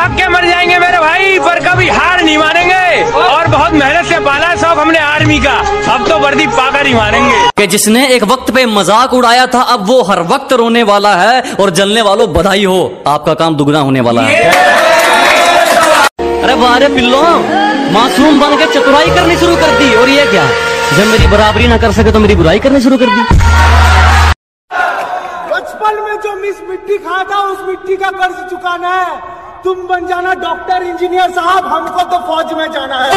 भाग के मर जाएँगे मेरे भाई पर कभी हार नहीं मानेंगे। और बहुत मेहनत से पाला शौक हमने आर्मी का। अब तो वर्दी पाकर ही मानेंगे। कि जिसने एक वक्त पे मज़ाक उड़ाया था अब वो हर वक्त रोने वाला है और जलने वालों बधाई हो। आपका काम दुगना होने वाला है। अरे बारे पिल्लो मासूम बन के चतुराई करनी शुरू कर दी। और ये क्या? जब मेरी बराबरी ना कर सके तो मेरी बुराई करनी शुरू कर दी। बचपन में जो मिस मिट्टी खाया था उस मिट्टी का कर्ज चुकाना है। तुम बन जाना डॉक्टर, इंजीनियर साहब, हमको तो फौज में जाना है।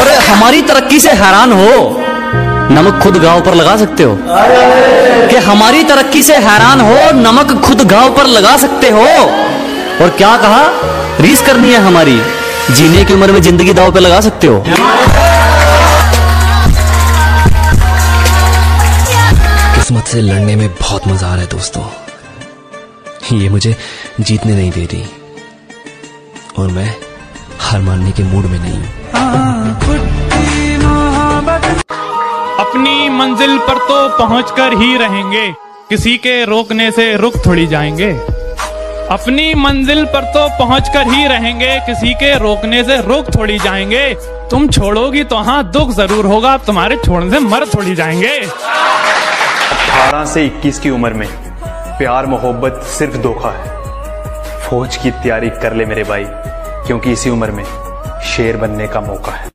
और हमारी तरक्की से हैरान हो। नमक खुद गाँव पर लगा सकते हो। कि हमारी तरक्की से हैरान हो, नमक खुद गाँव पर लगा सकते हो। और क्या कहा? रीस करनी है हमारी। जीने की उम्र में ज़िंदगी दाव पे लगा सकते हो। किस्मत से लड़ने में बहुत मज़ा आ रहा है दोस्तों। ये मुझे जीतने नहीं दे रही। और मैं हार मानने के मूड में नहीं अपनी मंजिल पर तो पहुँच कर ही रहेंगे। किसी के रोकने से रुक थोड़ी जाएँगे। अपनी मंजिल पर तो पहुंचकर ही रहेंगे। किसी के रोकने से रुक थोड़ी जाएँगे। तुम छोड़ोगी तो हाँ दुख ज़रूर होगा। तुम्हारे छोड़ने से मर थोड़ी जाएँगे। अठारह से 21 की उम्र में प्यार, मोहब्बत सिर्फ़ धोखा है। फौज की तैयारी कर ले मेरे भाई, क्योंकि इसी उम्र में शेर बनने का मौका है।